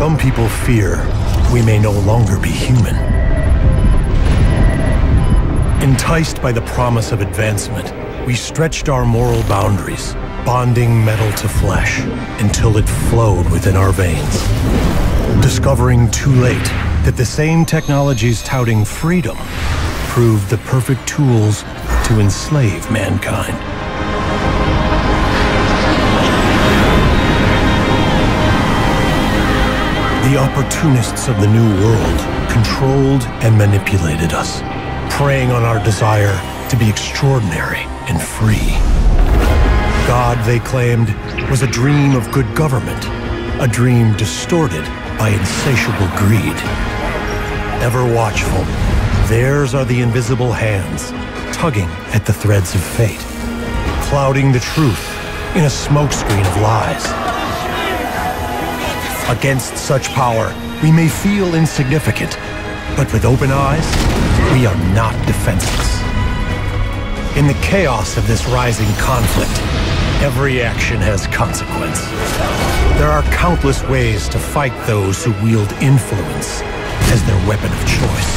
Some people fear we may no longer be human. Enticed by the promise of advancement, we stretched our moral boundaries, bonding metal to flesh until it flowed within our veins. Discovering too late that the same technologies touting freedom proved the perfect tools to enslave mankind. The opportunists of the New World controlled and manipulated us, preying on our desire to be extraordinary and free. God, they claimed, was a dream of good government, a dream distorted by insatiable greed. Ever watchful, theirs are the invisible hands, tugging at the threads of fate, clouding the truth in a smokescreen of lies. Against such power, we may feel insignificant, but with open eyes, we are not defenseless. In the chaos of this rising conflict, every action has consequence. There are countless ways to fight those who wield influence as their weapon of choice.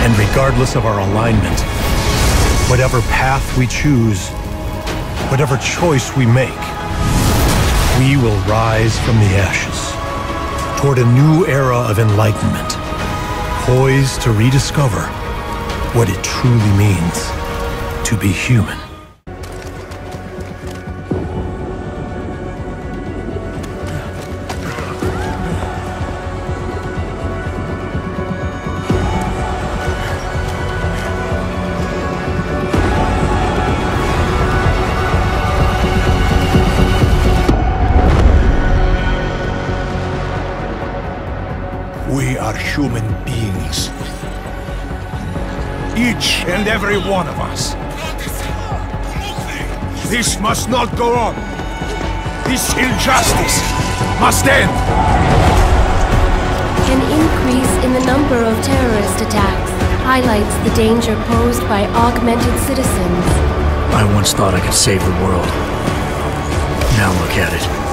And regardless of our alignment, whatever path we choose, whatever choice we make, we will rise from the ashes toward a new era of enlightenment, poised to rediscover what it truly means to be human. One of us. This must not go on. This injustice must end. An increase in the number of terrorist attacks highlights the danger posed by augmented citizens. I once thought I could save the world. Now look at it.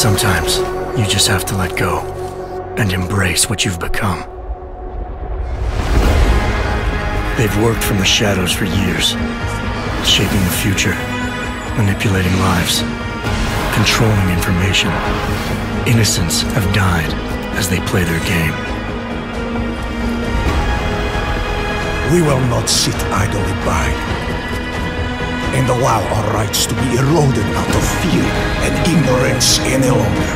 Sometimes you just have to let go and embrace what you've become. They've worked from the shadows for years, shaping the future, manipulating lives, controlling information. Innocents have died as they play their game. We will not sit idly by and allow our rights to be eroded out of fear and ignorance any longer.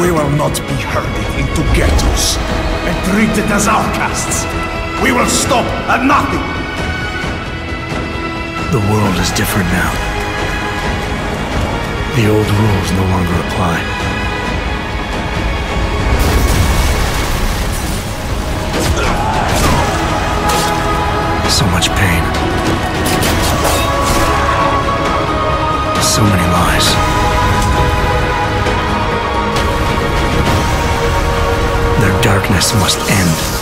We will not be herded into ghettos and treated as outcasts. We will stop at nothing. The world is different now. The old rules no longer apply. So much pain. So many lies. Their darkness must end.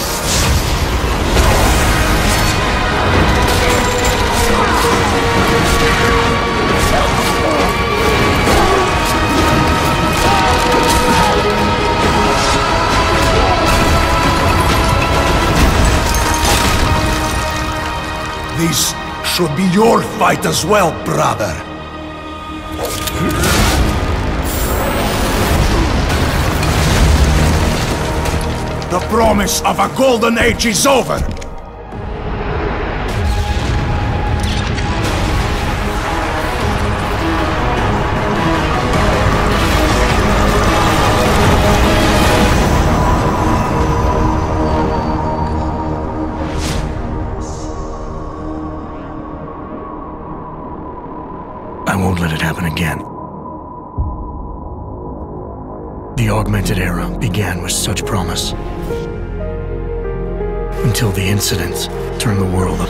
This should be your fight as well, brother. The promise of a golden age is over.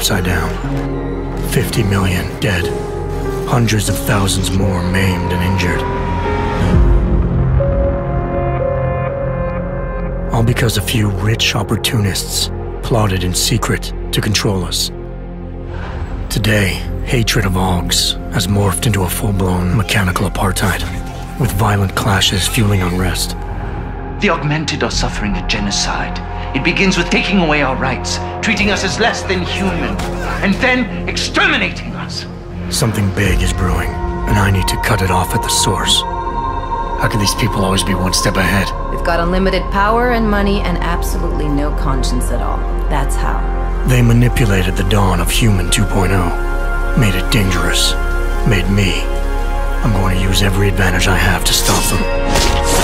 Upside down. 50 million dead, Hundreds of thousands more maimed and injured. All because a few rich opportunists plotted in secret to control us. Today, hatred of Augs has morphed into a full-blown mechanical apartheid, with violent clashes fueling unrest. The augmented are suffering a genocide. It begins with taking away our rights, treating us as less than human, and then exterminating us. Something big is brewing, and I need to cut it off at the source. How can these people always be one step ahead? They've got unlimited power and money and absolutely no conscience at all. That's how. They manipulated the dawn of Human 2.0, made it dangerous, made me. I'm going to use every advantage I have to stop them.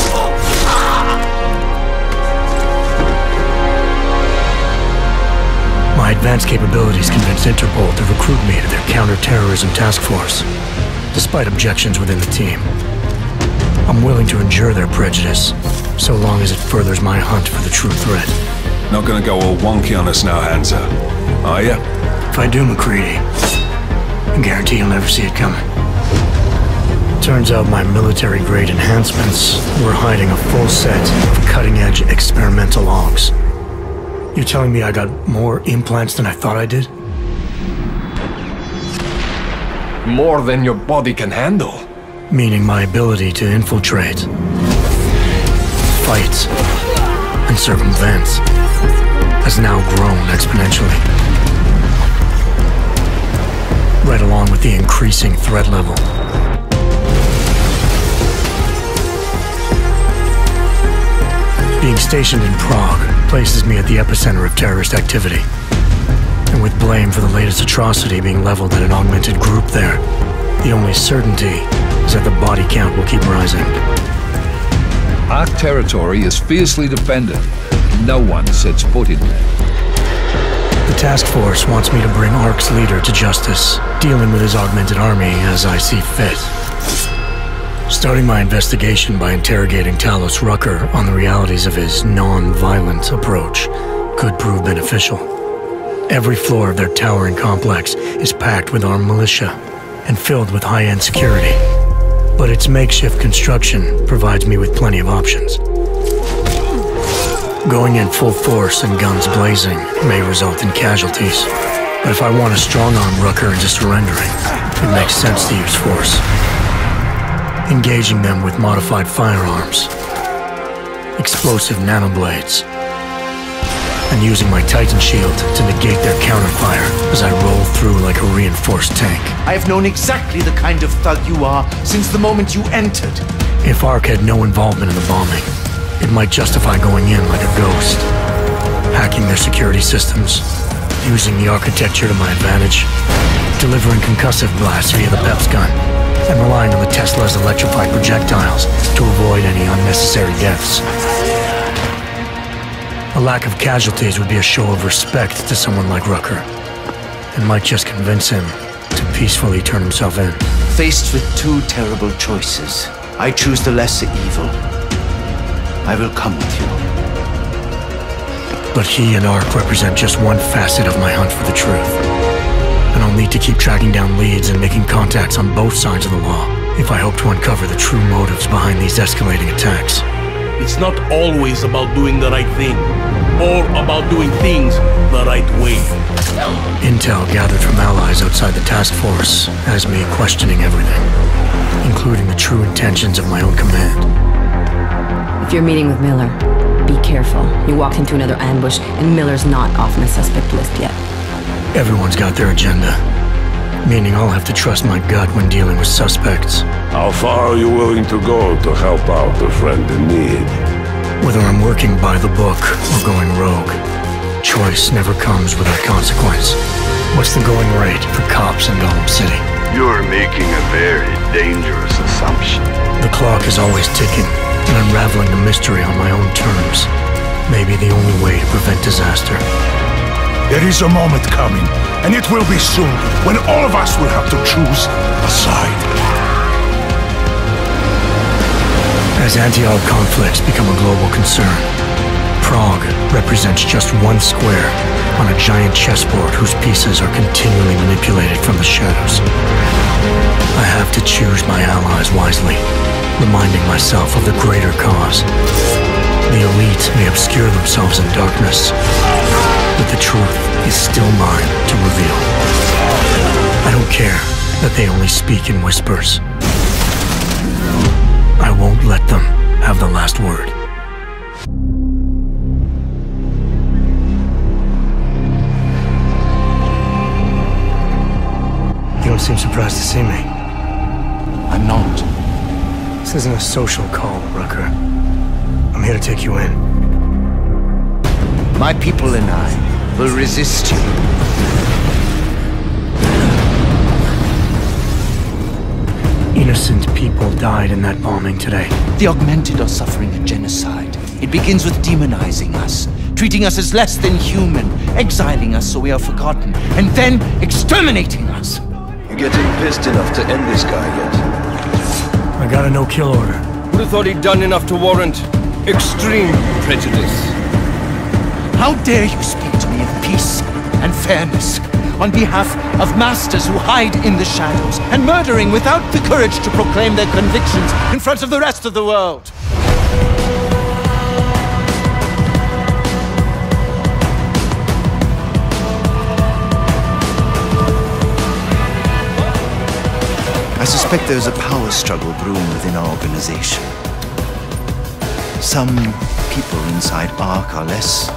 My advanced capabilities convinced Interpol to recruit me to their counter-terrorism task force, despite objections within the team. I'm willing to endure their prejudice, so long as it furthers my hunt for the true threat. Not gonna go all wonky on us now, Hansa. Are ya? If I do, MacCready, I guarantee you'll never see it coming. Turns out my military-grade enhancements were hiding a full set of cutting-edge experimental augs. You're telling me I got more implants than I thought I did? More than your body can handle. Meaning my ability to infiltrate, fight, and circumvent has now grown exponentially. Right along with the increasing threat level. Being stationed in Prague places me at the epicenter of terrorist activity. And with blame for the latest atrocity being leveled at an augmented group there, the only certainty is that the body count will keep rising. Our territory is fiercely defended. No one sets foot in there. The task force wants me to bring ARC's leader to justice, dealing with his augmented army as I see fit. Starting my investigation by interrogating Talos Rucker on the realities of his non-violent approach could prove beneficial. Every floor of their towering complex is packed with armed militia and filled with high-end security. But its makeshift construction provides me with plenty of options. Going in full force and guns blazing may result in casualties. But if I want to strong-arm Rucker into surrendering, it makes sense to use force engaging them with modified firearms, explosive nanoblades, and using my Titan shield to negate their counterfire as I roll through like a reinforced tank. I have known exactly the kind of thug you are since the moment you entered. If ARC had no involvement in the bombing, it might justify going in like a ghost, hacking their security systems, using the architecture to my advantage, delivering concussive blasts via the PEPS gun, and relying on the Tesla's electrified projectiles to avoid any unnecessary deaths. A lack of casualties would be a show of respect to someone like Rucker, and might just convince him to peacefully turn himself in. Faced with two terrible choices, I choose the lesser evil. I will come with you. But he and ARC represent just one facet of my hunt for the truth and I'll need to keep tracking down leads and making contacts on both sides of the law if I hope to uncover the true motives behind these escalating attacks. It's not always about doing the right thing, or about doing things the right way. Intel gathered from allies outside the task force has me questioning everything, including the true intentions of my own command. If you're meeting with Miller, be careful. You walked into another ambush, and Miller's not off the suspect list yet. Everyone's got their agenda. Meaning I'll have to trust my gut when dealing with suspects. How far are you willing to go to help out a friend in need? Whether I'm working by the book or going rogue, choice never comes without consequence. What's the going rate for cops in Golem City? You're making a very dangerous assumption. The clock is always ticking, and unraveling the mystery on my own terms may be the only way to prevent disaster. There is a moment coming, and it will be soon, when all of us will have to choose a side. As anti-Aug conflicts become a global concern, Prague represents just one square on a giant chessboard whose pieces are continually manipulated from the shadows. I have to choose my allies wisely, reminding myself of the greater cause. The elite may obscure themselves in darkness, but the truth is still mine to reveal. I don't care that they only speak in whispers. I won't let them have the last word. You don't seem surprised to see me. I'm not. This isn't a social call, Rucker. I'm here to take you in. My people and I will resist you. Innocent people died in that bombing today. The augmented are suffering a genocide. It begins with demonizing us, treating us as less than human, exiling us so we are forgotten, and then exterminating us. You getting pissed enough to end this guy yet? I got a no-kill order. Would have thought he'd done enough to warrant extreme prejudice. How dare you speak to me of peace and fairness on behalf of masters who hide in the shadows and murdering without the courage to proclaim their convictions in front of the rest of the world? I suspect there's a power struggle brewing within our organization. Some people inside ARC are less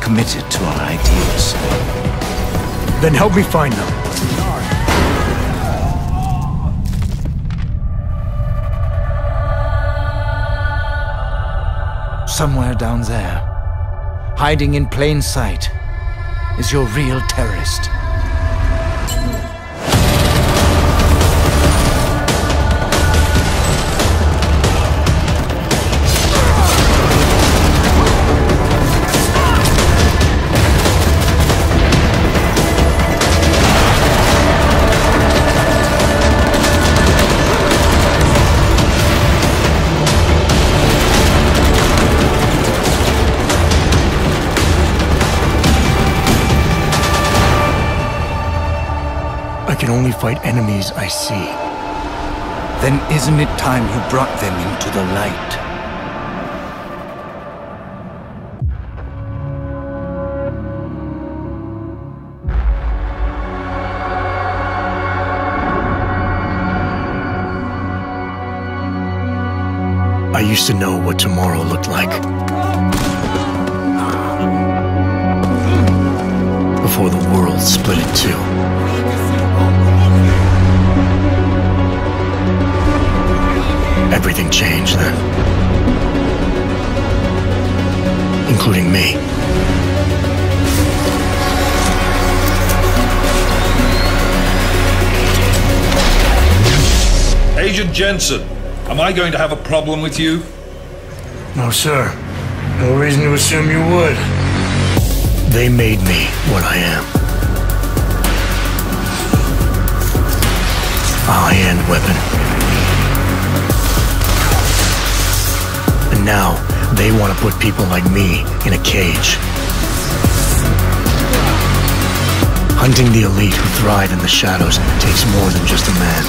committed to our ideals. Then help me find them. Somewhere down there, hiding in plain sight, is your real terrorist. Fight enemies I see. Then isn't it time you brought them into the light? I used to know what tomorrow looked like. Before the world split in two. Everything changed then. Including me. Agent Jensen, am I going to have a problem with you? No, sir. No reason to assume you would. They made me what I am. A high-end weapon. Now, they want to put people like me in a cage. Hunting the elite who thrive in the shadows takes more than just a man.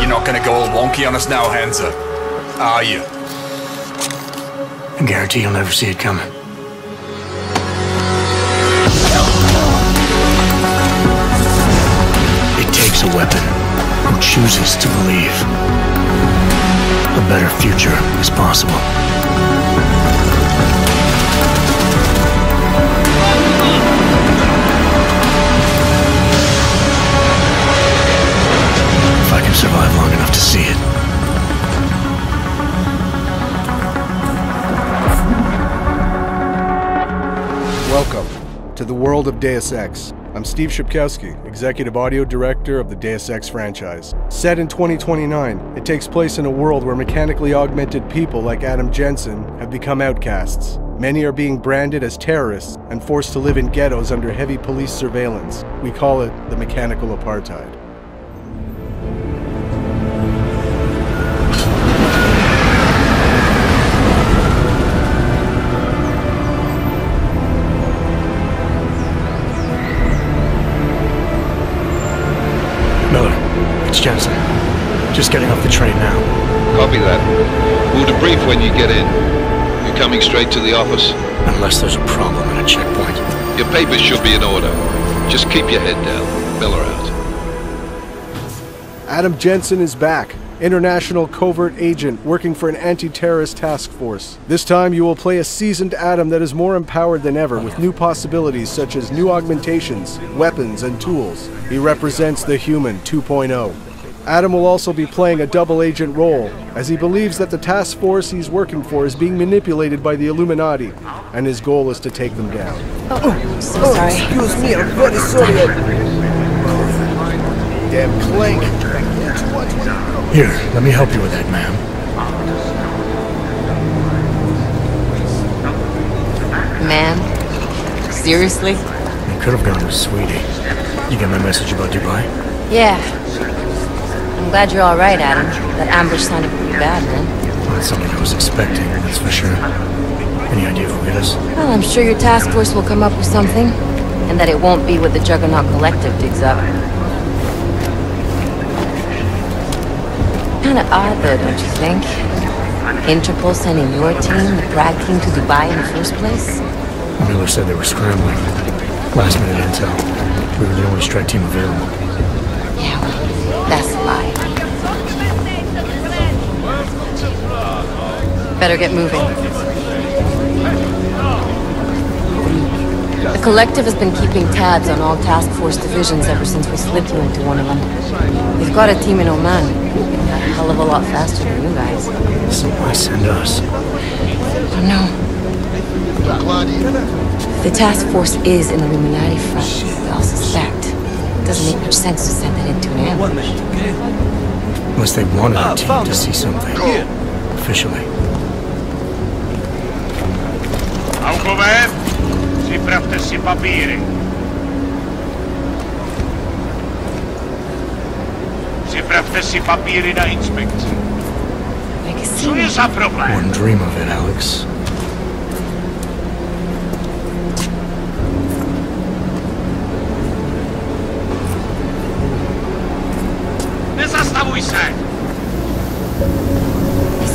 You're not gonna go all wonky on us now, Hansa, are you? I guarantee you'll never see it coming. It takes a weapon who chooses to believe a better future is possible. If I can survive long enough to see it. Welcome to the world of Deus Ex. I'm Steve Szczepkowski, Executive Audio Director of the Deus Ex franchise. Set in 2029, it takes place in a world where mechanically augmented people like Adam Jensen have become outcasts. Many are being branded as terrorists and forced to live in ghettos under heavy police surveillance. We call it the mechanical apartheid. Jensen. Just getting off the train now. Copy that. We'll debrief when you get in. You're coming straight to the office? Unless there's a problem at a checkpoint. Your papers should be in order. Just keep your head down. Miller out. Adam Jensen is back. International covert agent working for an anti terrorist task force. This time you will play a seasoned Adam that is more empowered than ever with new possibilities such as new augmentations, weapons, and tools. He represents the human 2.0. Adam will also be playing a double agent role, as he believes that the task force he's working for is being manipulated by the Illuminati, and his goal is to take them down. Oh, so sorry. Excuse me, I'm very sorry. Damn clank. Here, let me help you with that, ma'am. Man? Seriously? You could have gone with Sweetie. You get my message about Dubai? Yeah. I'm glad you're alright, Adam. That ambush sounded pretty bad, man. Not something I was expecting, that's for sure. Any idea who hit us? Well, I'm sure your task force will come up with something. And that it won't be what the Juggernaut Collective digs up. Kinda odd, though, don't you think? Interpol sending your team, the Prague team, to Dubai in the first place? Miller said they were scrambling. Last minute intel. We were the only strike team available. Yeah, well, that's a lie. Better get moving. The Collective has been keeping tabs on all task force divisions ever since we slipped you into one of them. We've got a team in Oman. A hell of a lot faster than you guys. So why send us? I don't know. The task force is an Illuminati front, we all suspect. It doesn't make much sense to send it into an ambush. Unless they wanted our team to see something. Officially. Alcover, si prawte si papiry. Si prawte si papiry na inspekcji. Co jest za problem? One dream of it, Alex.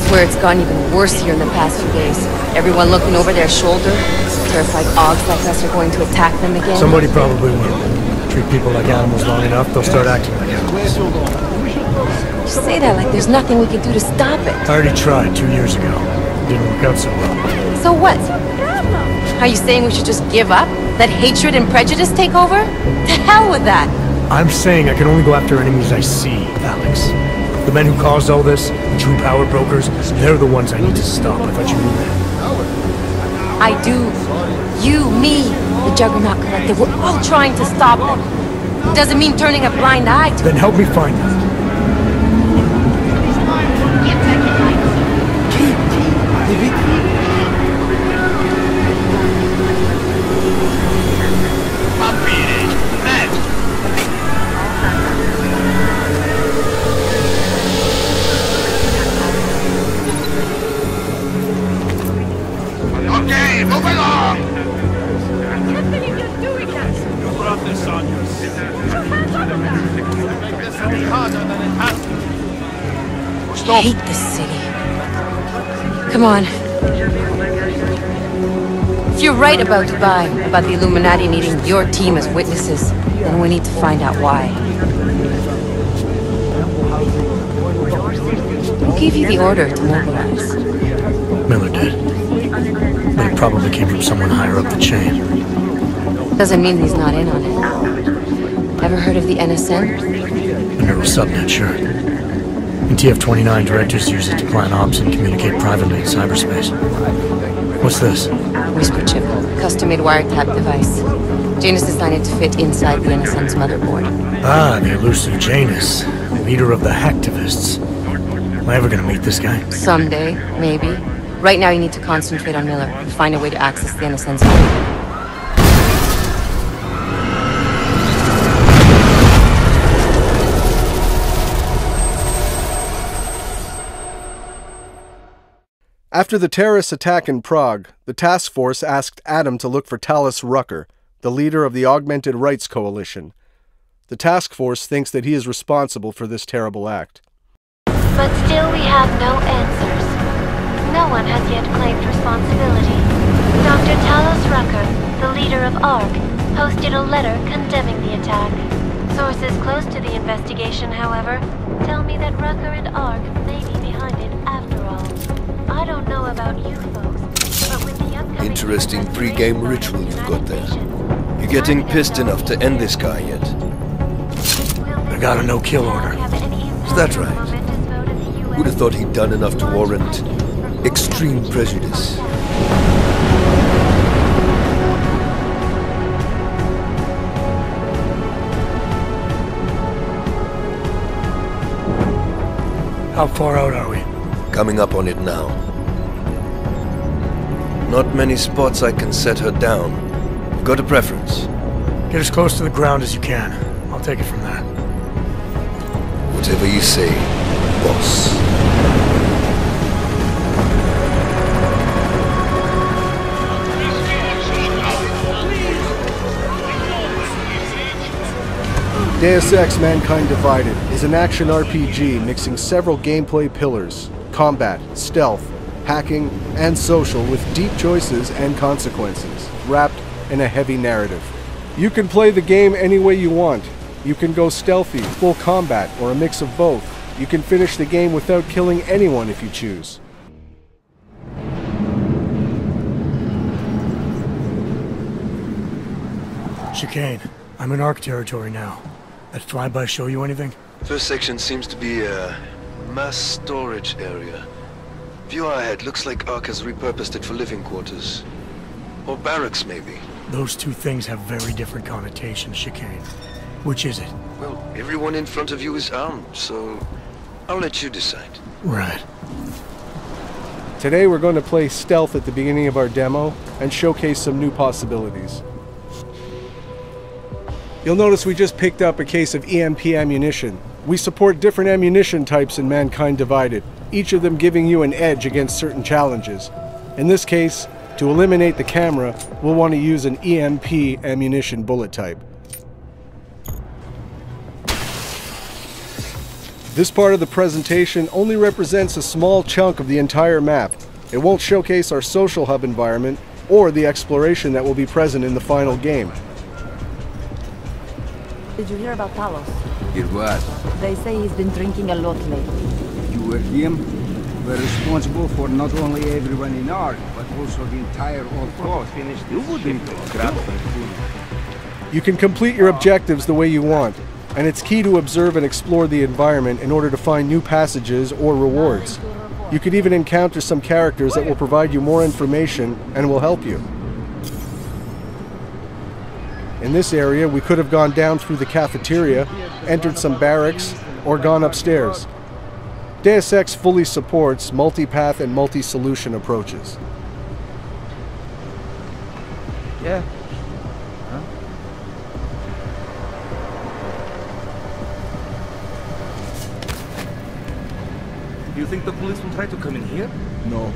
Swear it's gotten even worse here in the past few days. Everyone looking over their shoulder. Terrified Augs like us are going to attack them again. Somebody probably will. Treat people like animals long enough, they'll start acting like animals. You say that like there's nothing we can do to stop it. I already tried two years ago. It Didn't work out so well. So what? Are you saying we should just give up? Let hatred and prejudice take over? To hell with that! I'm saying I can only go after enemies I see, Alex. The men who caused all this, the true power brokers, they're the ones I need to stop. I thought you knew that. I do. You, me, the Juggernaut Collective, we're all trying to stop them. It doesn't mean turning a blind eye to Then help me find them. Stop. hate this city. Come on. If you're right about Dubai, about the Illuminati needing your team as witnesses, then we need to find out why. Who gave you the order to mobilize? Miller did. But it probably came from someone higher up the chain. Doesn't mean he's not in on it. Ever heard of the NSN? A neural subnet, sure. In TF-29, directors use it to plan ops and communicate privately in cyberspace. What's this? Whisper chip, custom-made wiretap device. Janus designed it to fit inside the NSN's motherboard. Ah, the elusive Janus, The leader of the hacktivists. Am I ever gonna meet this guy? Someday, maybe. Right now you need to concentrate on Miller and find a way to access the NSN's After the terrorist attack in Prague, the task force asked Adam to look for Talos Rucker, the leader of the Augmented Rights Coalition. The task force thinks that he is responsible for this terrible act. But still we have no answers. No one has yet claimed responsibility. Dr. Talos Rucker, the leader of ARC, posted a letter condemning the attack. Sources close to the investigation, however, tell me that Rucker and ARC I don't know about you folks, but with the upcoming... Interesting pre-game ritual you've got there. You getting pissed enough to end this guy yet? I got a no-kill order. Is that right? Who'd have thought he'd done enough to warrant extreme prejudice. How far out are we? Coming up on it now. Not many spots I can set her down. Got a preference? Get as close to the ground as you can. I'll take it from there. Whatever you say, boss. Deus Ex Mankind Divided is an action RPG mixing several gameplay pillars combat, stealth, hacking, and social with deep choices and consequences, wrapped in a heavy narrative. You can play the game any way you want. You can go stealthy, full combat, or a mix of both. You can finish the game without killing anyone if you choose. Chikane, I'm in ARC territory now. That flyby show you anything? First section seems to be a mass storage area. View ahead looks like ARC has repurposed it for living quarters. Or barracks, maybe. Those two things have very different connotations, Chikane. Which is it? Well, everyone in front of you is armed, so I'll let you decide. Right. Today we're going to play stealth at the beginning of our demo and showcase some new possibilities. You'll notice we just picked up a case of EMP ammunition. We support different ammunition types in Mankind Divided, each of them giving you an edge against certain challenges. In this case, to eliminate the camera, we'll want to use an EMP ammunition bullet type. This part of the presentation only represents a small chunk of the entire map. It won't showcase our social hub environment or the exploration that will be present in the final game. Did you hear about Talos? Hear what? They say he's been drinking a lot lately. You were him? We're responsible for not only everyone in ARC, but also the entire old coast. You wouldn't grab You can complete your objectives the way you want, and it's key to observe and explore the environment in order to find new passages or rewards. You could even encounter some characters that will provide you more information and will help you. In this area, we could have gone down through the cafeteria, entered some barracks, or gone upstairs. Deus Ex fully supports multi-path and multi-solution approaches. Yeah. Do you think the police will try to come in here? No.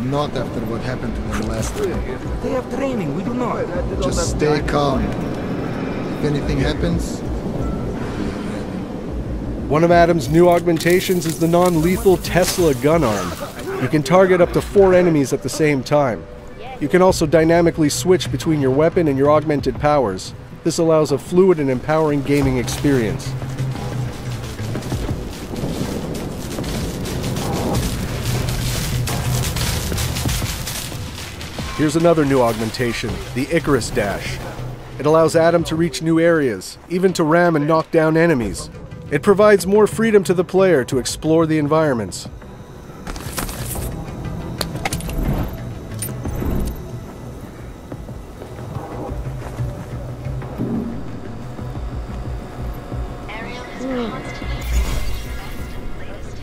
Not after what happened to them last time. They have training, we do not. Just stay calm. If anything happens, One of Adam's new augmentations is the non-lethal Tesla gun arm. You can target up to four enemies at the same time. You can also dynamically switch between your weapon and your augmented powers. This allows a fluid and empowering gaming experience. Here's another new augmentation, the Icarus Dash. It allows Adam to reach new areas, even to ram and knock down enemies. It provides more freedom to the player to explore the environments.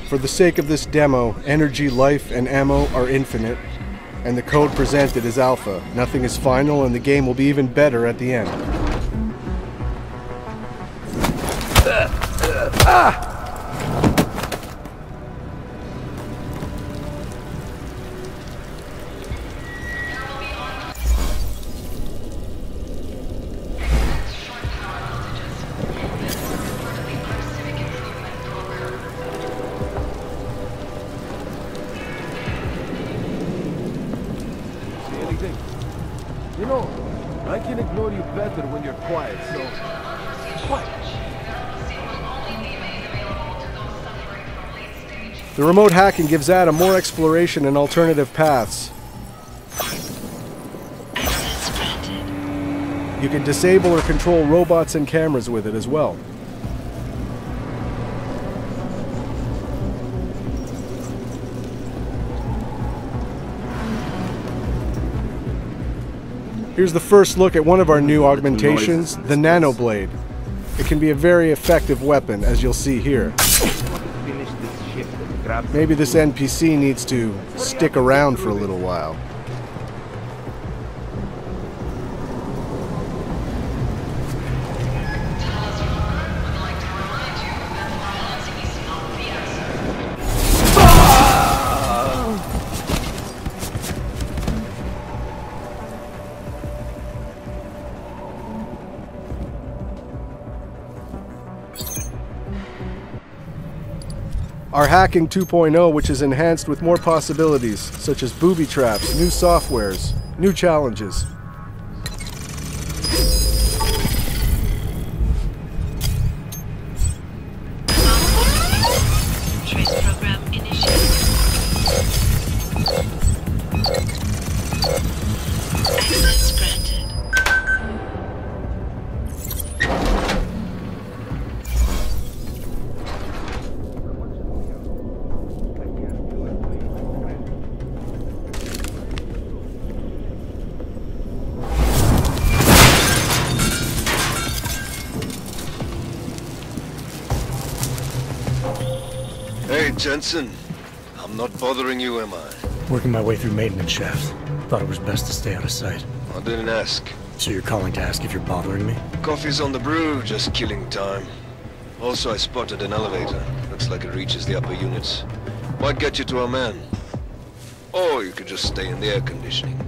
For the sake of this demo, energy, life, and ammo are infinite, and the code presented is alpha. Nothing is final, and the game will be even better at the end. Ah! The remote hacking gives Adam more exploration and alternative paths. You can disable or control robots and cameras with it as well. Here's the first look at one of our new augmentations, the Nanoblade. It can be a very effective weapon, as you'll see here. Maybe this NPC needs to stick around for a little while. Hacking 2.0, which is enhanced with more possibilities, such as booby traps, new softwares, new challenges. Bothering you, am I? Working my way through maintenance shafts. Thought it was best to stay out of sight. I didn't ask. So you're calling to ask if you're bothering me? Coffee's on the brew, just killing time. Also, I spotted an elevator. Looks like it reaches the upper units. Might get you to our man. Or you could just stay in the air conditioning.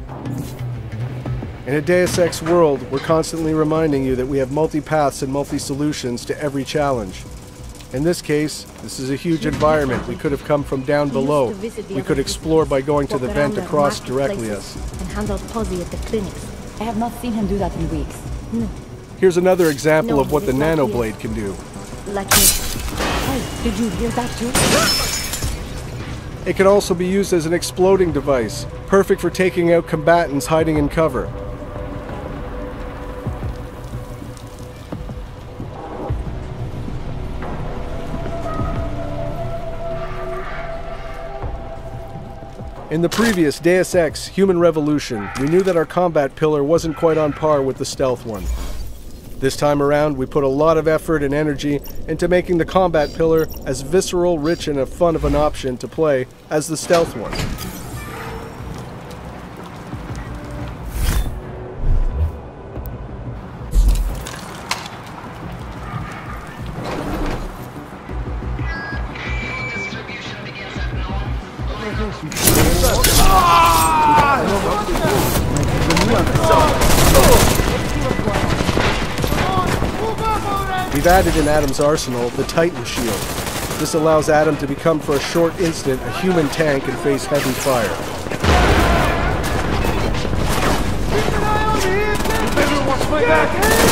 In a Deus Ex world, we're constantly reminding you that we have multi-paths and multi-solutions to every challenge. In this case, this is a huge environment. We could have come from down below. We could explore by going to the vent across directly us. And hand out Posy at the clinics. I have not seen him do that in weeks. No, Here's another example No, of what the it's not here. nanoblade can do. like this. Hey, did you hear that too? It can also be used as an exploding device, perfect for taking out combatants hiding in cover. In the previous Deus Ex Human Revolution, we knew that our combat pillar wasn't quite on par with the stealth one. This time around, we put a lot of effort and energy into making the combat pillar as visceral, rich, and a fun of an option to play as the stealth one. Added in Adam's arsenal the Titan Shield. This allows Adam to become for a short instant a human tank and face heavy fire. You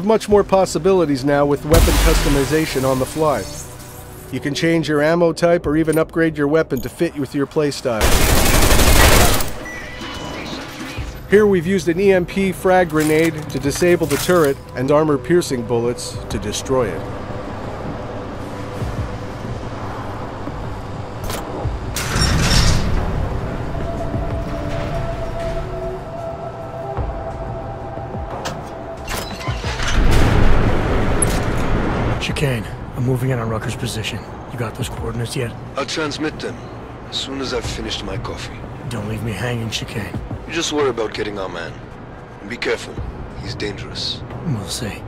have much more possibilities now with weapon customization on the fly. You can change your ammo type or even upgrade your weapon to fit with your playstyle. Here we've used an EMP frag grenade to disable the turret and armor-piercing bullets to destroy it. Moving in on Rucker's position. You got those coordinates yet? I'll transmit them as soon as I've finished my coffee. Don't leave me hanging, Chikane. You just worry about getting our man. And be careful. He's dangerous. We'll see.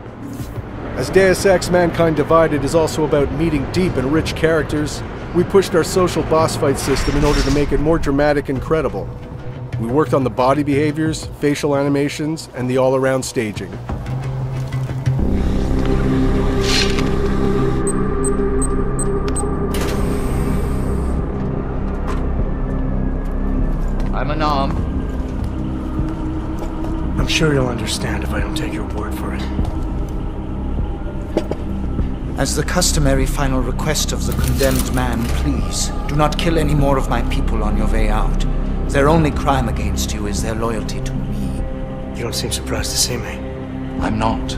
As Deus Ex Mankind Divided is also about meeting deep and rich characters, we pushed our social boss fight system in order to make it more dramatic and credible. We worked on the body behaviors, facial animations, and the all-around staging. Sure you'll understand if I don't take your word for it. As the customary final request of the condemned man, please, do not kill any more of my people on your way out. Their only crime against you is their loyalty to me. You don't seem surprised to see me. I'm not.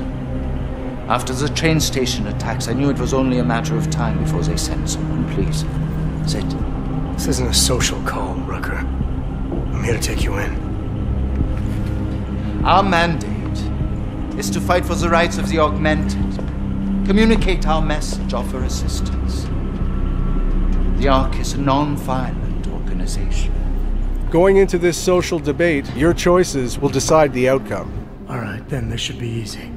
After the train station attacks, I knew it was only a matter of time before they sent someone. Please, sit. This isn't a social call, Rucker. I'm here to take you in. Our mandate is to fight for the rights of the augmented. Communicate our message, offer assistance. The ARC is a non-violent organization. Going into this social debate, your choices will decide the outcome. All right, then this should be easy.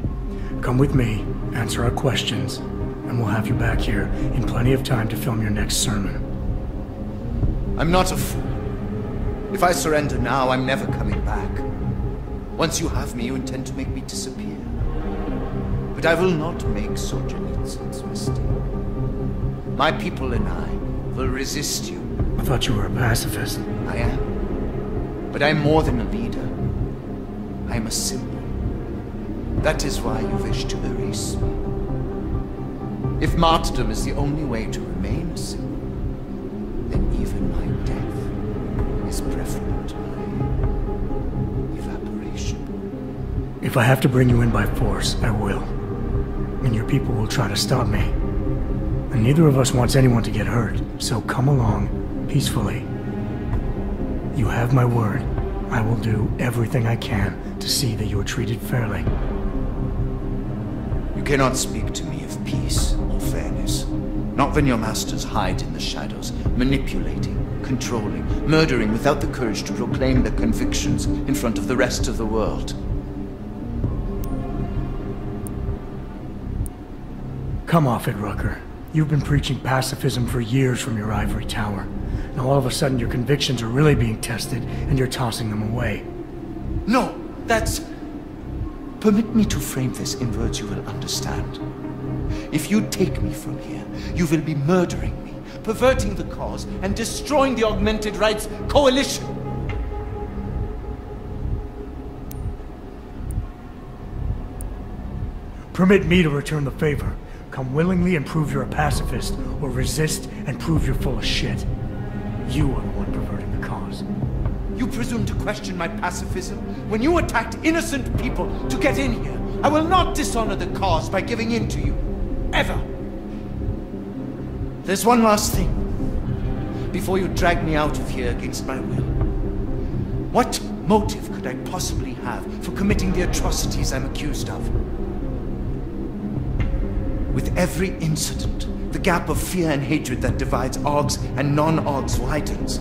Come with me, answer our questions, and we'll have you back here in plenty of time to film your next sermon. I'm not a fool. If I surrender now, I'm never coming back. Once you have me, you intend to make me disappear. But I will not make Solzhenitsyn's mistake. My people and I will resist you. I thought you were a pacifist. I am. But I'm more than a leader. I am a symbol. That is why you wish to erase me. If martyrdom is the only way to remain a symbol, then even my death is preferable to my If I have to bring you in by force, I will. And your people will try to stop me. And neither of us wants anyone to get hurt, so come along peacefully. You have my word. I will do everything I can to see that you are treated fairly. You cannot speak to me of peace or fairness. Not when your masters hide in the shadows, manipulating, controlling, murdering without the courage to proclaim their convictions in front of the rest of the world. Come off it, Rucker. You've been preaching pacifism for years from your ivory tower. Now all of a sudden your convictions are really being tested, and you're tossing them away. No, that's... Permit me to frame this in words you will understand. If you take me from here, you will be murdering me, perverting the cause, and destroying the Augmented Rights Coalition. Permit me to return the favor. Come willingly and prove you're a pacifist, or resist and prove you're full of shit. You are the one perverting the cause. You presume to question my pacifism when you attacked innocent people to get in here. I will not dishonor the cause by giving in to you. Ever. There's one last thing. Before you drag me out of here against my will. What motive could I possibly have for committing the atrocities I'm accused of? With every incident, the gap of fear and hatred that divides Augs and non-Augs widens.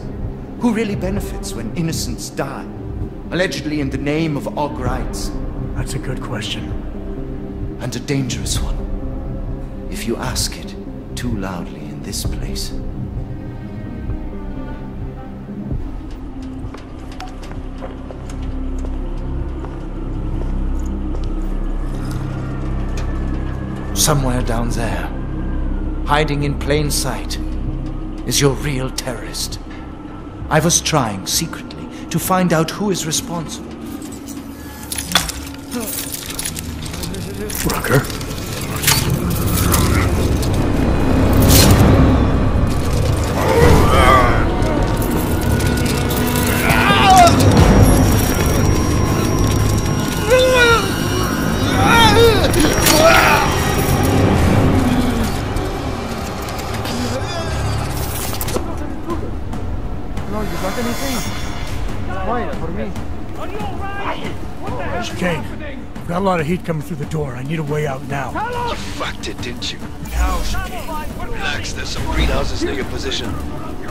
Who really benefits when innocents die? Allegedly in the name of Aug rights. That's a good question. And a dangerous one. If you ask it too loudly in this place. Somewhere down there, hiding in plain sight, is your real terrorist. I was trying secretly to find out who is responsible. Rucker? Lot of heat coming through the door. I need a way out now. You fucked it, didn't you? Relax, there's some greenhouses near your position.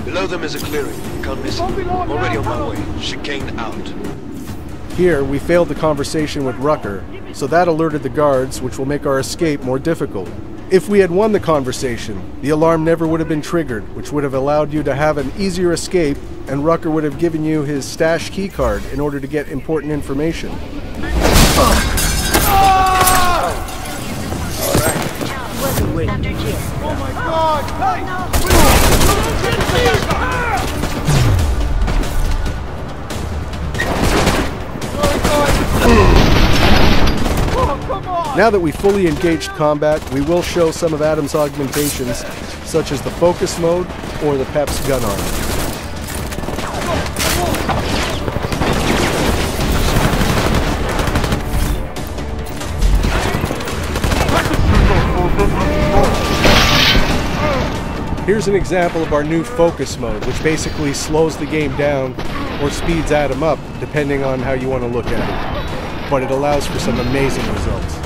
Below them is a clearing. You can't miss it. I'm already on my way. Chikane out. Here, we failed the conversation with Rucker, so that alerted the guards, which will make our escape more difficult. If we had won the conversation, the alarm never would have been triggered, which would have allowed you to have an easier escape, and Rucker would have given you his stash keycard in order to get important information. Now that we've fully engaged combat, we will show some of Adam's augmentations, such as the focus mode or the PEPS gun arm. Here's an example of our new focus mode, which basically slows the game down or speeds Adam up, depending on how you want to look at it. But it allows for some amazing results.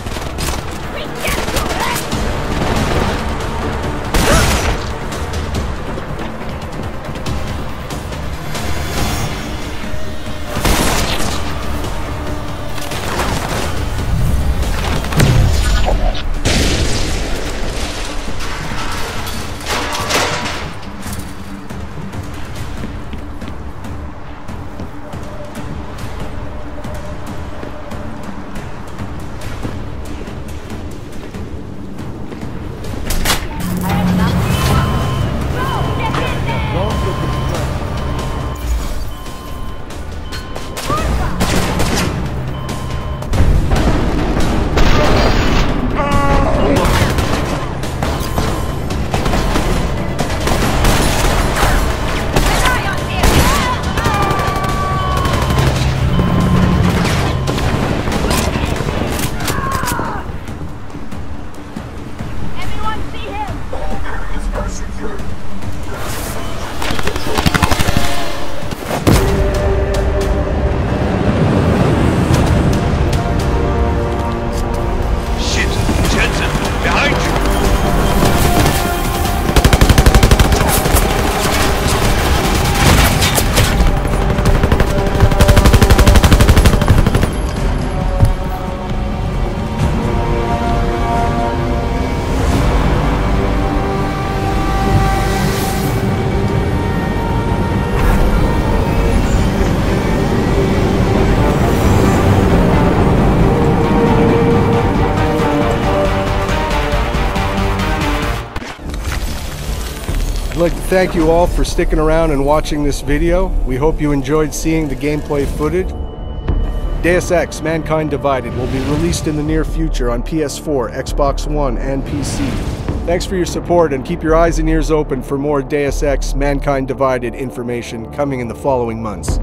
Thank you all for sticking around and watching this video. We hope you enjoyed seeing the gameplay footage. Deus Ex Mankind Divided will be released in the near future on PS4, Xbox One, and PC. Thanks for your support and keep your eyes and ears open for more Deus Ex Mankind Divided information coming in the following months.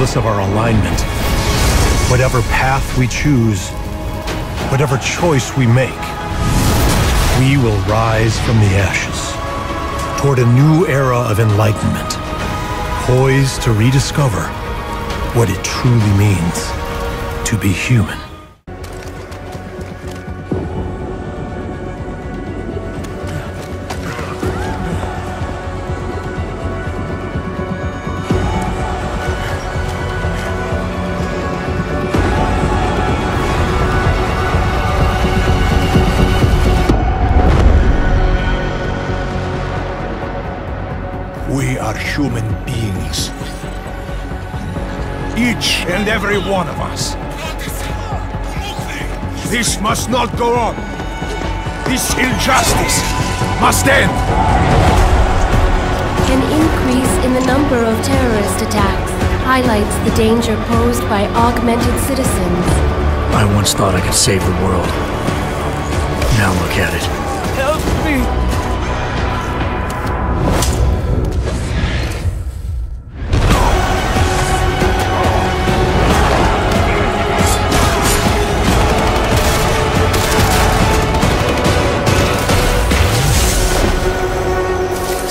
Regardless of our alignment. Whatever path we choose, whatever choice we make, we will rise from the ashes toward a new era of enlightenment, poised to rediscover what it truly means to be human. Every one of us. This must not go on. This injustice must end. An increase in the number of terrorist attacks highlights the danger posed by augmented citizens. I once thought I could save the world. Now look at it. Help me!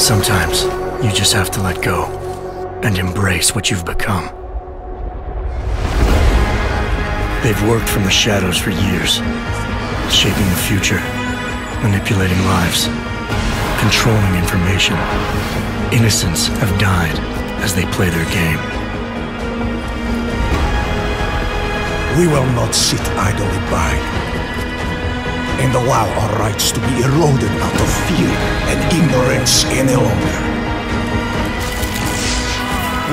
Sometimes you just have to let go and embrace what you've become. They've worked from the shadows for years, shaping the future, manipulating lives, controlling information. Innocents have died as they play their game. We will not sit idly by and allow our rights to be eroded out of fear and ignorance any longer.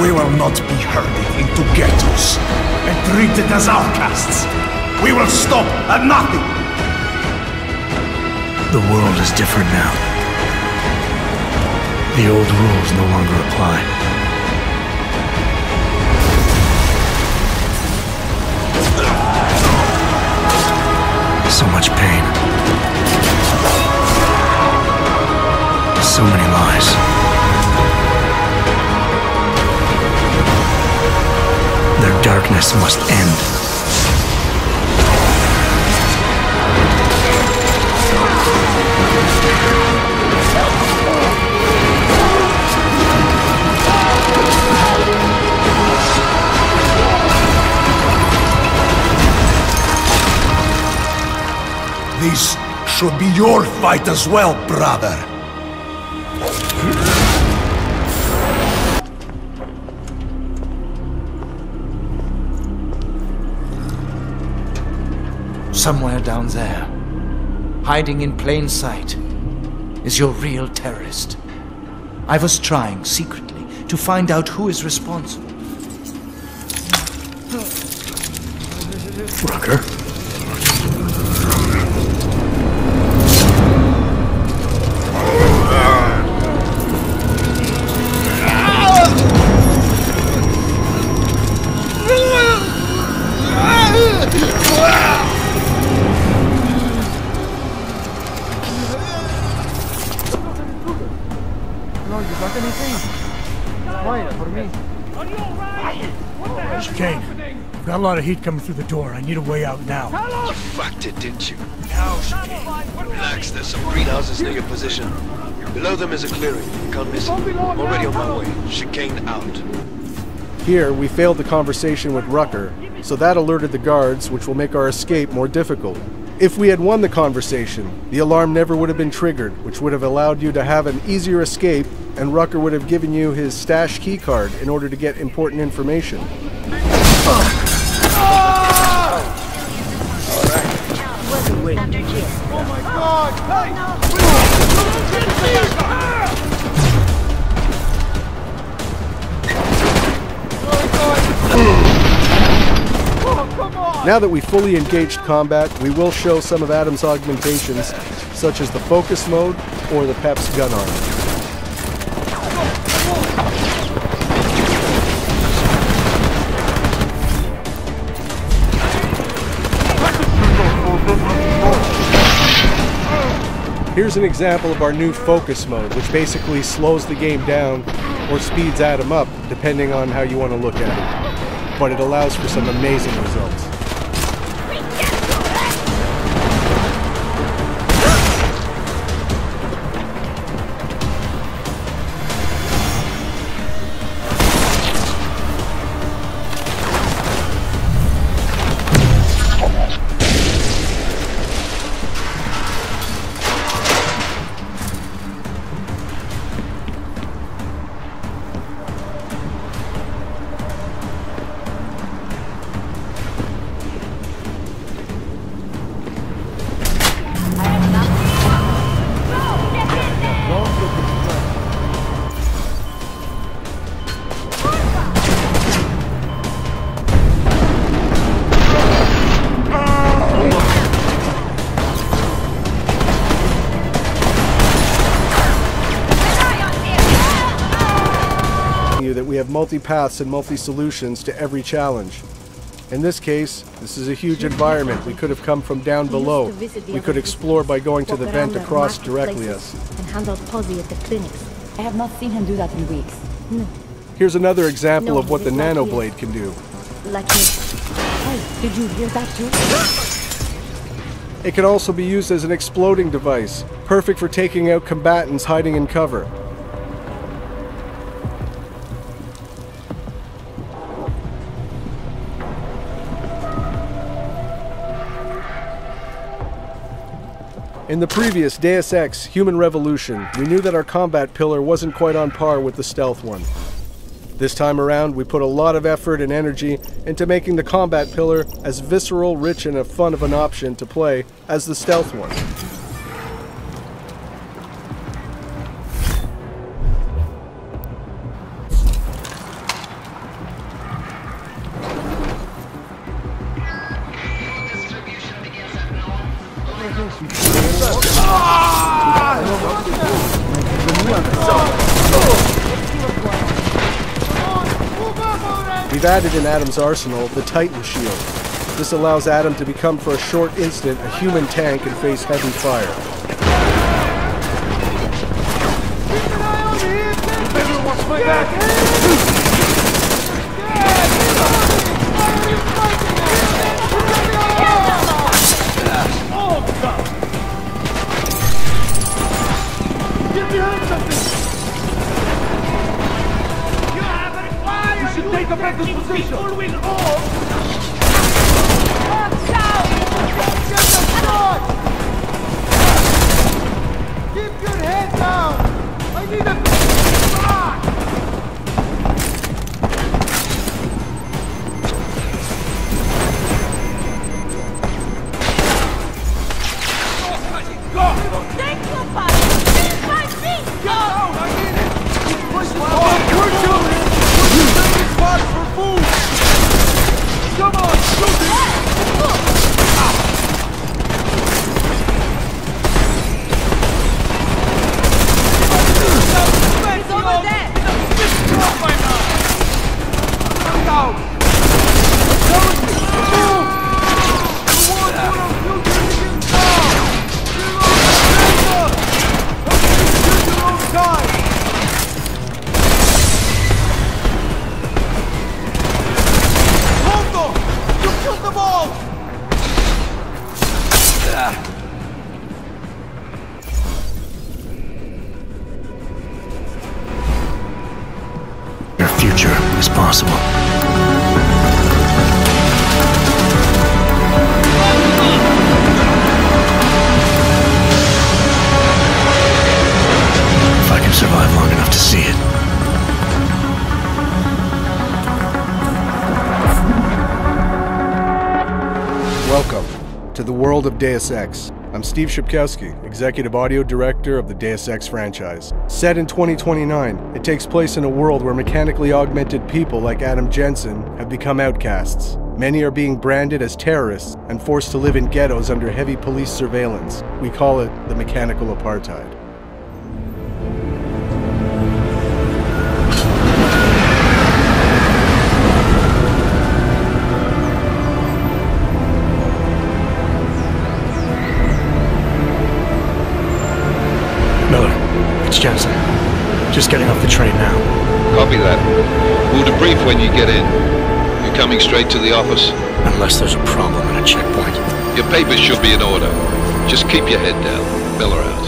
We will not be herded into ghettos and treated as outcasts. We will stop at nothing. The world is different now. The old rules no longer apply. So much pain. So many lies. Their darkness must end. This should be your fight as well, brother. Somewhere down there, hiding in plain sight, is your real terrorist. I was trying secretly to find out who is responsible. Lot of heat coming through the door. I need a way out now. You fucked it, didn't you? Now, Relax, there's some greenhouses near your position. Below them is a clearing. You can't miss it. I'm Already on my way. Chikane out. Here, we failed the conversation with Rucker, so that alerted the guards, which will make our escape more difficult. If we had won the conversation, the alarm never would have been triggered, which would have allowed you to have an easier escape, and Rucker would have given you his stash keycard in order to get important information. Oh Now that we've fully engaged combat, we will show some of Adam's augmentations, such as the focus mode or the PEPS gun arm. Here's an example of our new focus mode, which basically slows the game down or speeds Adam up, depending on how you want to look at it. but it allows for some amazing results. Multi-paths and multi-solutions to every challenge. In this case, this is a huge environment. We could have come from down below. We could explore by going to the vent across directly us. And handle at the clinics. I have not seen him do that in weeks. No, Here's another example No, of what the nanoblade can do. like. Oh, did you hear that too? It can also be used as an exploding device, perfect for taking out combatants hiding in cover. In the previous Deus Ex Human Revolution, we knew that our combat pillar wasn't quite on par with the stealth one. This time around, we put a lot of effort and energy into making the combat pillar as visceral, rich, and a fun of an option to play as the stealth one. Added in Adam's arsenal the Titan Shield. This allows Adam to become for a short instant a human tank and face heavy fire. People will all... Get! Keep your head down! I need a... Ah! Deus Ex. I'm Steve Szczepkowski, Executive Audio Director of the Deus Ex franchise. Set in 2029, it takes place in a world where mechanically augmented people like Adam Jensen have become outcasts. Many are being branded as terrorists and forced to live in ghettos under heavy police surveillance. We call it the mechanical apartheid. It's Jensen. Just getting off the train now. Copy that. We'll debrief when you get in. You're coming straight to the office? Unless there's a problem at a checkpoint. Your papers should be in order. Just keep your head down. Miller out.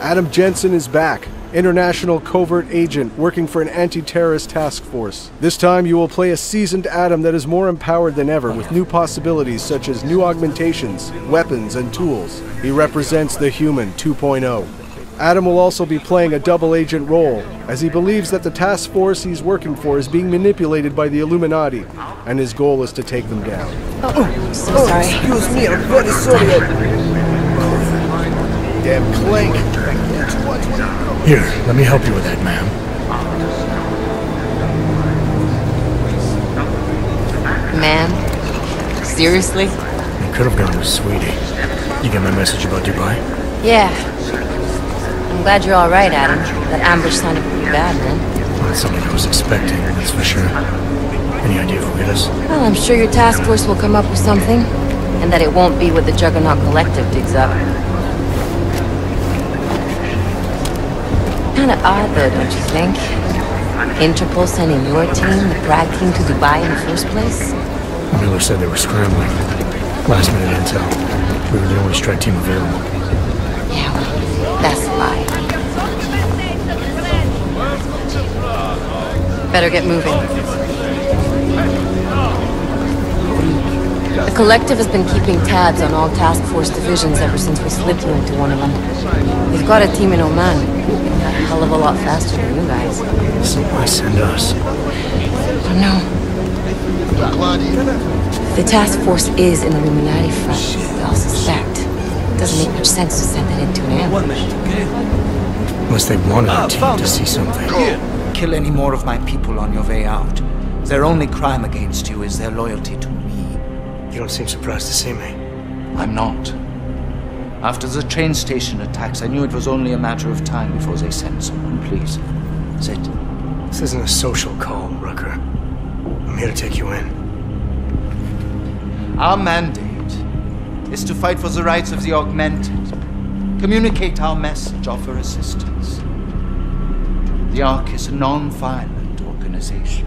Adam Jensen is back. International covert agent working for an anti terrorist task force. This time you will play a seasoned Adam that is more empowered than ever with new possibilities such as new augmentations, weapons, and tools. He represents the human 2.0. Adam will also be playing a double agent role, as he believes that the task force he's working for is being manipulated by the Illuminati, and his goal is to take them down. Oh, so sorry. Excuse me, I'm very sorry. Damn clink! Here, let me help you with that, ma'am. Man? Seriously? You could have gone with Sweetie. You get my message about Dubai? Yeah. I'm glad you're alright, Adam. That ambush sounded pretty bad, man. Not something I was expecting, that's for sure. Any idea who hit us? Well, I'm sure your task force will come up with something. And that it won't be what the Juggernaut Collective digs up. Kinda odd, though, don't you think? Interpol sending your team, the Prague team, to Dubai in the first place? Miller said they were scrambling. Last minute intel. We were the only strike team available. Yeah, well, that's a lie. Better get moving. The Collective has been keeping tabs on all task force divisions ever since we slipped you into one of them. We've got a team in Oman. A hell of a lot faster than you guys. So why send us? Oh no. The task force is an Illuminati front, we all suspect. Doesn't make much sense to send it into an ambush. Unless they want our team to see something. Kill any more of my people on your way out. Their only crime against you is their loyalty to me. You don't seem surprised to see me. I'm not. After the train station attacks, I knew it was only a matter of time before they sent someone. Please, sit. This isn't a social call, Rucker. I'm here to take you in. Our mandate is to fight for the rights of the augmented, communicate our message, offer assistance. The ARC is a non-violent organization.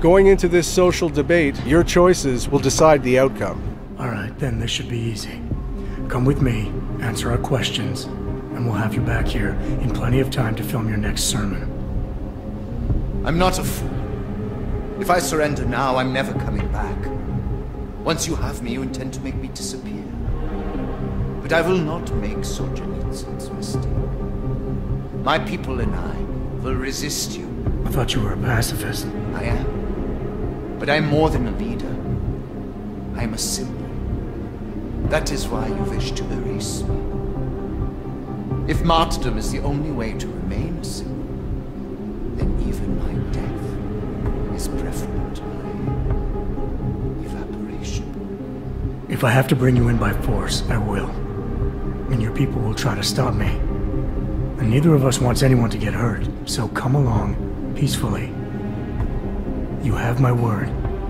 Going into this social debate, your choices will decide the outcome. Alright, then this should be easy. Come with me, answer our questions, and we'll have you back here in plenty of time to film your next sermon. I'm not a fool. If I surrender now, I'm never coming back. Once you have me, you intend to make me disappear. But I will not make Solzhenitsyn's mistake. My people and I will resist you. I thought you were a pacifist. I am. But I'm more than a leader. I am a symbol. That is why you wish to erase me. If martyrdom is the only way to remain a symbol, then even my death is preferable to my evaporation. If I have to bring you in by force, I will. And your people will try to stop me. And neither of us wants anyone to get hurt, so come along, peacefully. You have my word.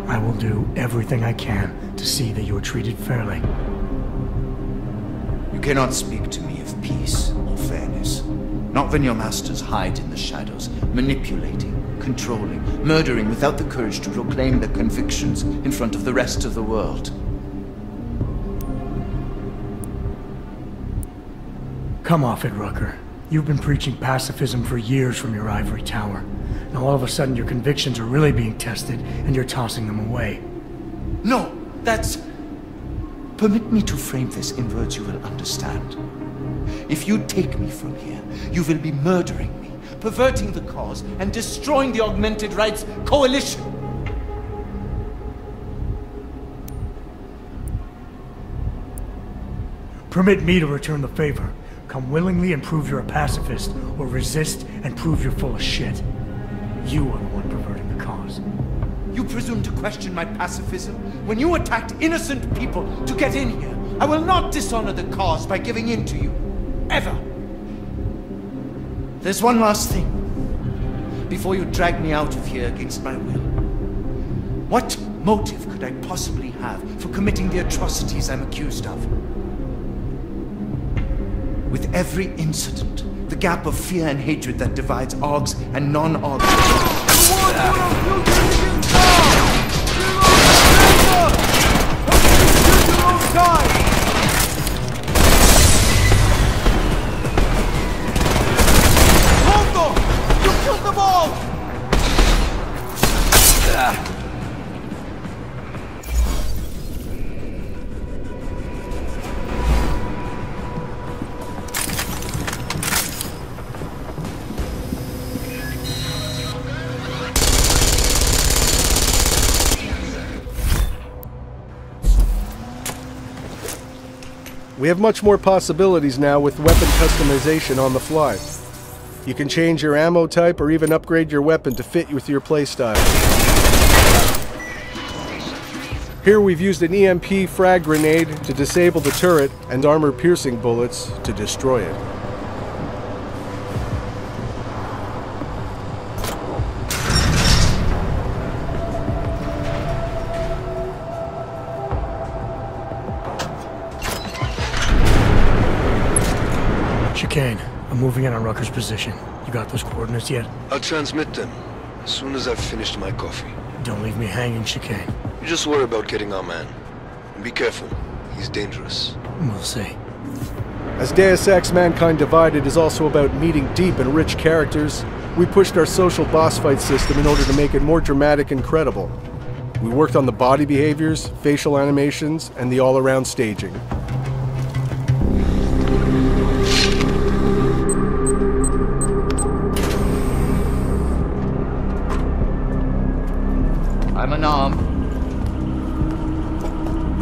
I will do everything I can to see that you are treated fairly. You cannot speak to me of peace or fairness. Not when your masters hide in the shadows, manipulating, controlling, murdering without the courage to proclaim their convictions in front of the rest of the world. Come off it, Rucker. You've been preaching pacifism for years from your ivory tower. Now all of a sudden your convictions are really being tested, and you're tossing them away. No, that's... Permit me to frame this in words you will understand. If you take me from here, you will be murdering me, perverting the cause, and destroying the Augmented Rights Coalition. Permit me to return the favor. Come willingly and prove you're a pacifist, or resist and prove you're full of shit. You are You presume to question my pacifism when you attacked innocent people to get in here. I will not dishonor the cause by giving in to you. Ever. There's one last thing. Before you drag me out of here against my will. What motive could I possibly have for committing the atrocities I'm accused of? With every incident, the gap of fear and hatred that divides Augs and non-Augs. Time! We have much more possibilities now with weapon customization on the fly. You can change your ammo type or even upgrade your weapon to fit with your playstyle. Here we've used an EMP frag grenade to disable the turret and armor-piercing bullets to destroy it. Moving in on Rucker's position. You got those coordinates yet? I'll transmit them as soon as I've finished my coffee. Don't leave me hanging, Chikane. You just worry about getting our man. And be careful. He's dangerous. We'll see. As Deus Ex Mankind Divided is also about meeting deep and rich characters, we pushed our social boss fight system in order to make it more dramatic and credible. We worked on the body behaviors, facial animations, and the all-around staging. I'm a nom.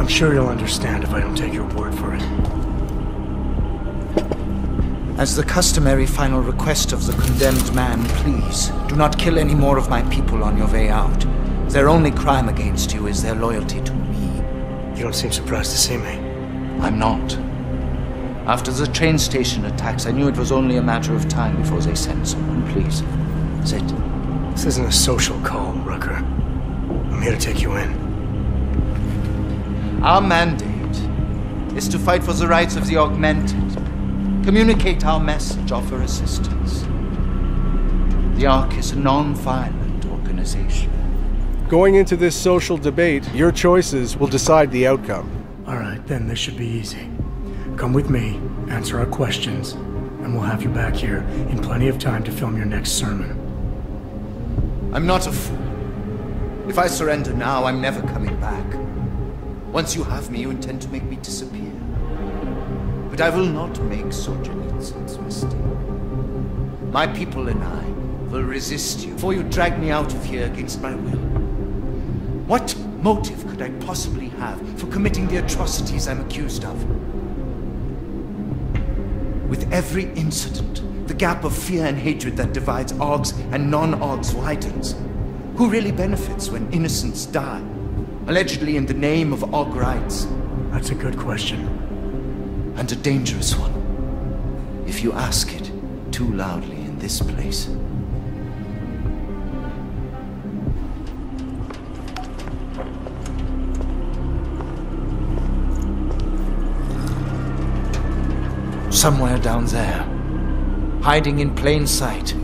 I'm sure you'll understand if I don't take your word for it. As the customary final request of the condemned man, please, do not kill any more of my people on your way out. Their only crime against you is their loyalty to me. You don't seem surprised to see me. I'm not. After the train station attacks, I knew it was only a matter of time before they sent someone. Please, sit. This isn't a social call, Rucker. I'm here to take you in. Our mandate is to fight for the rights of the augmented, communicate our message, offer assistance. The ARC is a non-violent organization. Going into this social debate, your choices will decide the outcome. All right, then this should be easy. Come with me, answer our questions, and we'll have you back here in plenty of time to film your next sermon. I'm not a fool. If I surrender now, I'm never coming back. Once you have me, you intend to make me disappear. But I will not make Solzhenitsyn's mistake. My people and I will resist you, for you drag me out of here against my will. What motive could I possibly have for committing the atrocities I'm accused of? With every incident, the gap of fear and hatred that divides Augs and non-Augs widens. Who really benefits when innocents die? Allegedly in the name of Aug rights. That's a good question. And a dangerous one. If you ask it too loudly in this place. Somewhere down there, hiding in plain sight,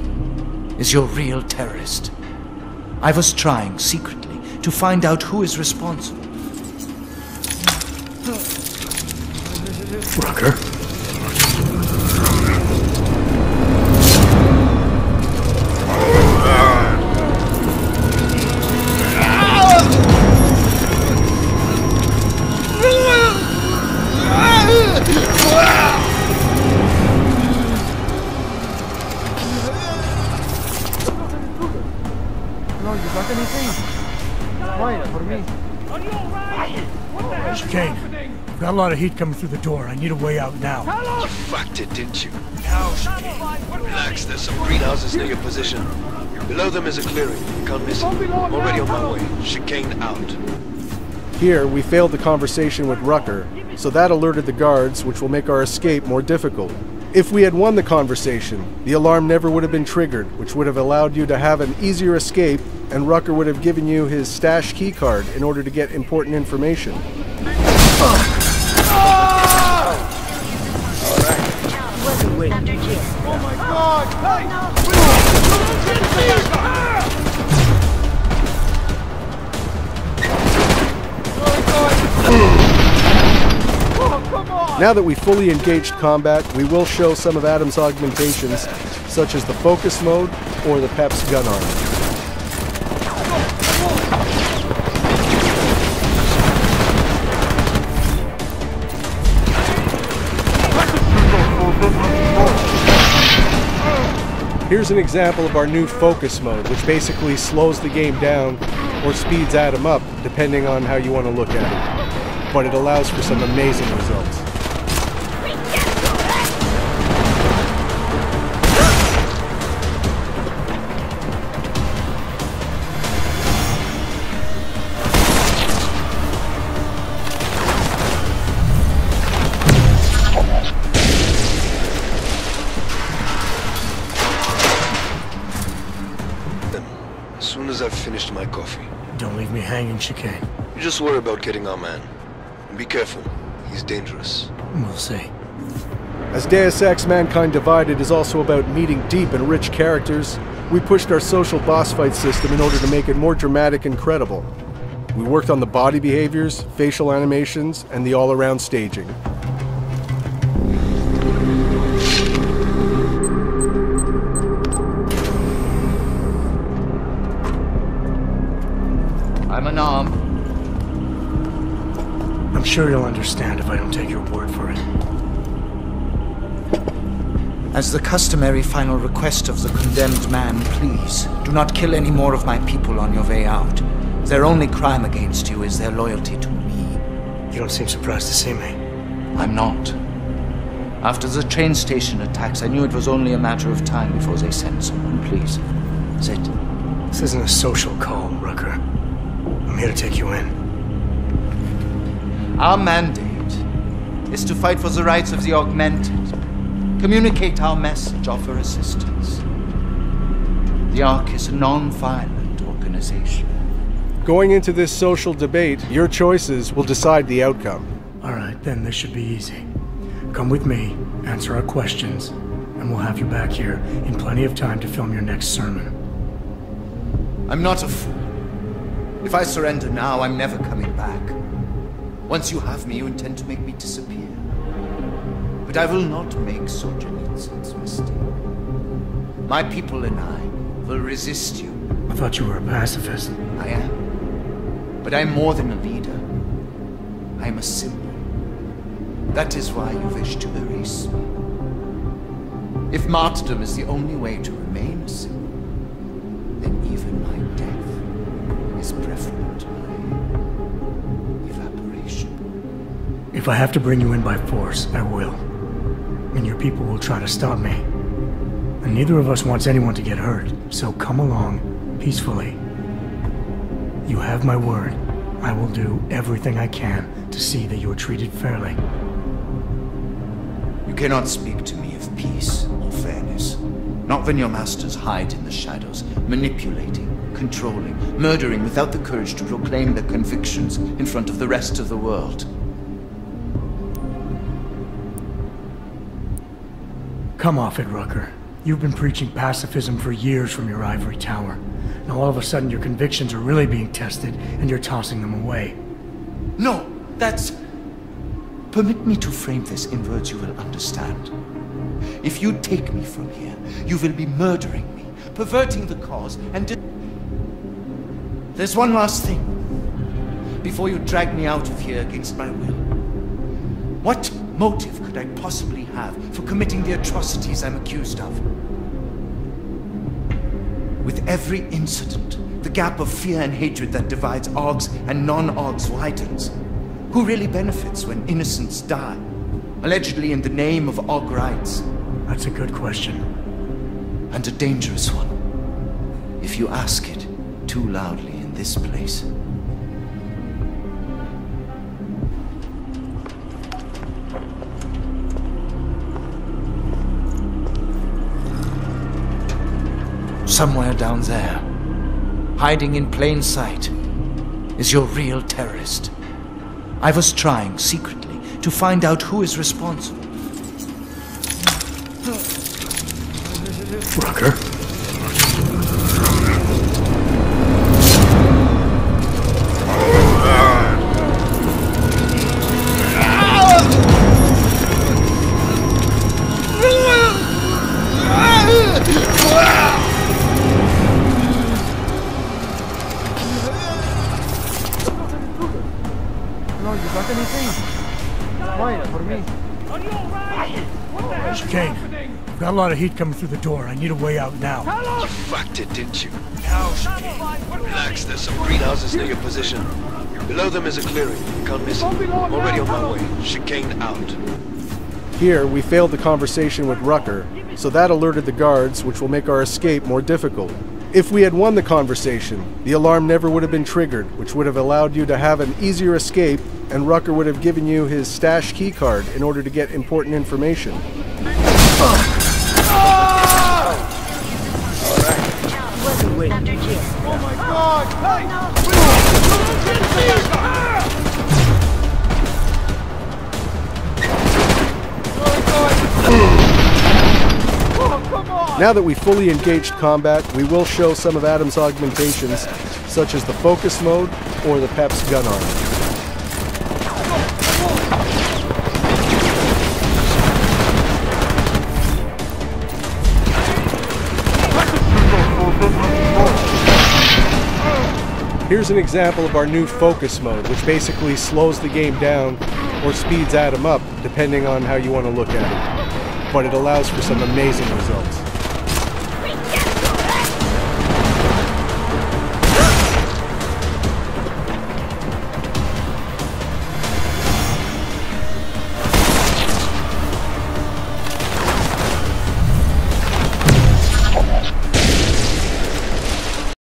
is your real terrorist. I was trying secretly to find out who is responsible. Rucker? Lot of heat coming through the door. I need a way out now. You fucked it, didn't you? Now, Relax, there's some greenhouses near your position. Below them is a clearing. You can't miss it. Already on my way. Chikane out. Here, we failed the conversation with Rucker, so that alerted the guards, which will make our escape more difficult. If we had won the conversation, the alarm never would have been triggered, which would have allowed you to have an easier escape, and Rucker would have given you his stash keycard in order to get important information. Now that we've fully engaged combat, we will show some of Adam's augmentations, such as the focus mode or the PEPS gun arm. Here's an example of our new focus mode, which basically slows the game down or speeds Adam up, depending on how you want to look at it. But it allows for some amazing results. Me hanging, Chikane. You just worry about getting our man. And be careful. He's dangerous. We'll see. As Deus Ex Mankind Divided is also about meeting deep and rich characters, we pushed our social boss fight system in order to make it more dramatic and credible. We worked on the body behaviors, facial animations, and the all around staging. Sure you'll understand if I don't take your word for it. As the customary final request of the condemned man, please, do not kill any more of my people on your way out. Their only crime against you is their loyalty to me. You don't seem surprised to see me. I'm not. After the train station attacks, I knew it was only a matter of time before they sent someone. Please, sit. This isn't a social call, Rucker. I'm here to take you in. Our mandate is to fight for the rights of the augmented, communicate our message, offer assistance. The ARC is a non violent organization. Going into this social debate, your choices will decide the outcome. Alright, then this should be easy. Come with me, answer our questions, and we'll have you back here in plenty of time to film your next sermon. I'm not a fool. If I surrender now, I'm never coming back. Once you have me, you intend to make me disappear. But I will not make Solzhenitsyn's mistake. My people and I will resist you. I thought you were a pacifist. I am. But I'm more than a leader. I am a symbol. That is why you wish to erase me. If martyrdom is the only way to remain a symbol, then even my death is preferable to my If I have to bring you in by force, I will. And your people will try to stop me. And neither of us wants anyone to get hurt, so come along peacefully. You have my word. I will do everything I can to see that you are treated fairly. You cannot speak to me of peace or fairness. Not when your masters hide in the shadows, manipulating, controlling, murdering without the courage to proclaim their convictions in front of the rest of the world. Come off it, Rucker. You've been preaching pacifism for years from your ivory tower. Now all of a sudden your convictions are really being tested, and you're tossing them away. No, that's. Permit me to frame this in words you will understand. If you take me from here, you will be murdering me, perverting the cause, and. There's one last thing. Before you drag me out of here against my will. What motive could I possibly have for committing the atrocities I'm accused of? With every incident, the gap of fear and hatred that divides Augs and non-Augs widens. Who really benefits when innocents die? Allegedly in the name of Aug rights. That's a good question. And a dangerous one. If you ask it too loudly in this place. Somewhere down there, hiding in plain sight, is your real terrorist. I was trying secretly to find out who is responsible. Rucker? Got a lot of heat coming through the door. I need a way out now. You fucked it, didn't you? Relax, there's some greenhouses near your position. Below them is a clearing. You can't miss it. Already on my way. Chikane out. Here, we failed the conversation with Rucker, so that alerted the guards, which will make our escape more difficult. If we had won the conversation, the alarm never would have been triggered, which would have allowed you to have an easier escape, and Rucker would have given you his stash keycard in order to get important information. Oh my god! Hey! Now that we've fully engaged combat, we will show some of Adam's augmentations, such as the focus mode or the PEPS gun arm. Here's an example of our new focus mode, which basically slows the game down or speeds Adam up, depending on how you want to look at it. But it allows for some amazing results.